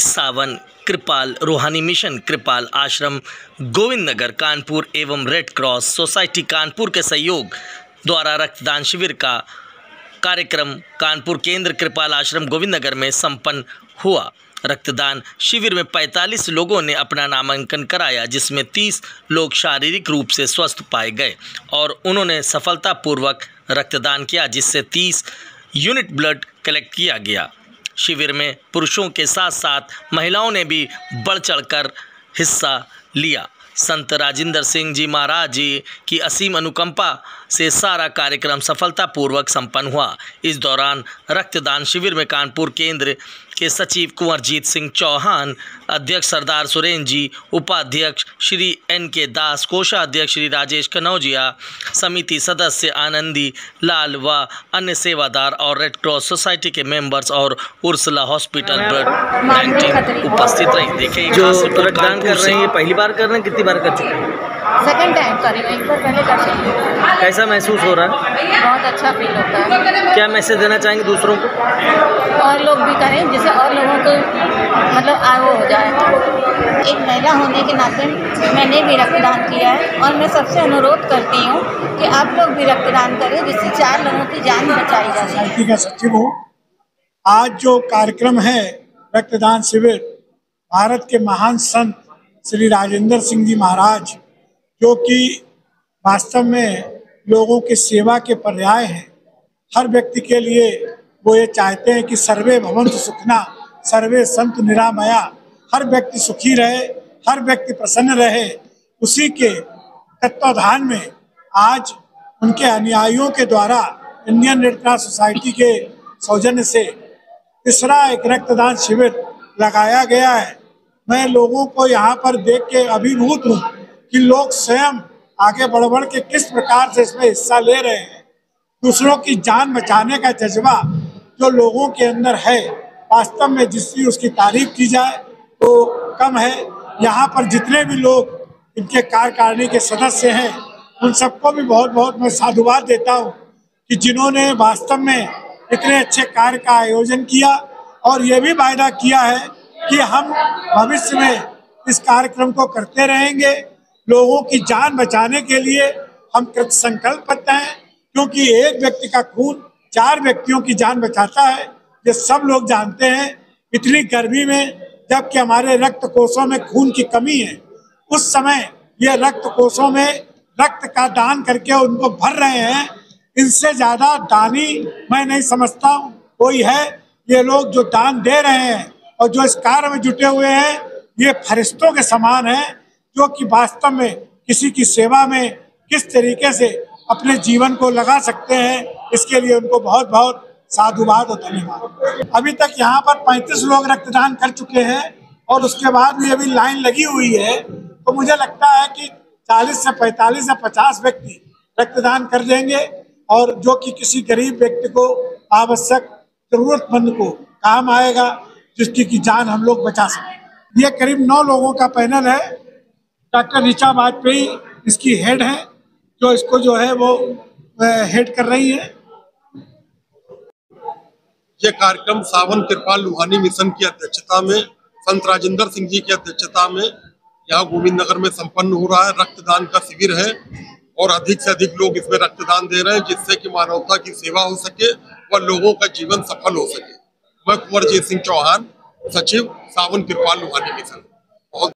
सावन, कृपाल, रूहानी मिशन, कृपाल आश्रम गोविंद नगर कानपुर एवं रेड क्रॉस सोसाइटी, कानपुर के सहयोग द्वारा रक्तदान शिविर का कार्यक्रम कानपुर केंद्र कृपाल आश्रम गोविंद नगर में संपन्न हुआ। रक्तदान शिविर में 45 लोगों ने अपना नामांकन कराया, जिसमें 30 लोग शारीरिक रूप से स्वस्थ पाए गए और उन्होंने सफलतापूर्वक रक्तदान किया, जिससे 30 यूनिट ब्लड कलेक्ट किया गया। शिविर में पुरुषों के साथ साथ महिलाओं ने भी बढ़ चढ़कर हिस्सा लिया। संत राजेंद्र सिंह जी महाराज जी की असीम अनुकंपा से सारा कार्यक्रम सफलतापूर्वक संपन्न हुआ। इस दौरान रक्तदान शिविर में कानपुर केंद्र के सचिव कुंवरजीत सिंह चौहान अध्यक्ष सरदार सुरेन जी उपाध्यक्ष श्री एन के दास कोषाध्यक्ष श्री राजेश कनौजिया समिति सदस्य आनंदी लाल व अन्य सेवादार और रेड क्रॉस सोसाइटी के मेंबर्स और Ursula hospital blood bank team उपस्थित रही। देखिए जो रक्तदान कर रहे हैं पहली बार कर रहे हैं कितनी बार कर चुके हैं? सेकंड टाइम कर रही हूँ एक बार पहले कर चुकी हूँ। कैसा महसूस हो रहा है? बहुत अच्छा फील होता है। क्या मैसेज देना चाहेंगे दूसरों को? और लोग भी करें जिससे और लोगों को मतलब आ हो जाए। एक महिला होने के नाते मैंने भी रक्तदान किया है और मैं सबसे अनुरोध करती हूँ कि आप लोग भी रक्तदान करें, जिससे चार लोगों की जान बचाई जा सके। का सचिव हूँ। आज जो कार्यक्रम है रक्तदान शिविर, भारत के महान संत श्री राजेंद्र सिंह जी महाराज, जो कि वास्तव में लोगों की सेवा के पर्याय हैं, हर व्यक्ति के लिए वो ये चाहते हैं कि सर्वे भवंतु सुखना, सर्वे संत निरामया। हर व्यक्ति सुखी रहे, हर व्यक्ति प्रसन्न रहे। उसी के तत्वाधान में आज उनके अनुयायियों के द्वारा इंडियन रेड क्रॉस सोसाइटी के सौजन्य से तीसरा एक रक्तदान शिविर लगाया गया है। मैं लोगों को यहाँ पर देख के अभिभूत हूँ कि लोग स्वयं आगे बढ़ बढ़ के किस प्रकार से इसमें हिस्सा ले रहे हैं। दूसरों की जान बचाने का जज्बा जो लोगों के अंदर है, वास्तव में जिसकी उसकी तारीफ़ की जाए तो कम है। यहाँ पर जितने भी लोग इनके कार्यकारिणी के सदस्य हैं, उन सबको भी बहुत बहुत मैं साधुवाद देता हूँ कि जिन्होंने वास्तव में इतने अच्छे कार्य का आयोजन किया और ये भी वायदा किया है कि हम भविष्य में इस कार्यक्रम को करते रहेंगे। लोगों की जान बचाने के लिए हम कृत संकल्प हैं, क्योंकि एक व्यक्ति का खून चार व्यक्तियों की जान बचाता है, ये सब लोग जानते हैं, इतनी गर्मी में, जबकि हमारे रक्त कोषों में खून की कमी है। उस समय ये रक्त कोषों में रक्त का दान करके उनको भर रहे हैं। इनसे ज़्यादा दानी मैं नहीं समझता हूँ। कोई है, ये लोग जो दान दे रहे हैं और जो इस कार्य में जुटे हुए हैं, ये फरिश्तों के समान हैं, जो कि वास्तव में किसी की सेवा में किस तरीके से अपने जीवन को लगा सकते हैं, इसके लिए उनको बहुत बहुत साधुवाद और धन्यवाद। अभी तक यहाँ पर 35 लोग रक्तदान कर चुके हैं और उसके बाद भी अभी लाइन लगी हुई है तो मुझे लगता है कि 40 से 45 या 50 व्यक्ति रक्तदान कर देंगे और जो कि किसी गरीब व्यक्ति को आवश्यक, जरूरतमंद को काम आएगा, जिसकी की जान हम लोग बचा सकें। ये करीब नौ लोगों का पैनल है। डॉक्टर ऋचा वाजपेयी इसकी हेड है। जो इसको जो है वो हेड कर रही है। ये कार्यक्रम सावन कृपाल लुहानी मिशन की अध्यक्षता में, संत राजेंद्र सिंह जी की अध्यक्षता में, यहाँ गोविंद नगर में संपन्न हो रहा है। रक्तदान का शिविर है और अधिक से अधिक लोग इसमें रक्तदान दे रहे हैं, जिससे कि मानवता की सेवा हो सके व लोगों का जीवन सफल हो सके। मैं कुंवरजीत सिंह चौहान, सचिव सावन कृपाल लुहानी मिशन।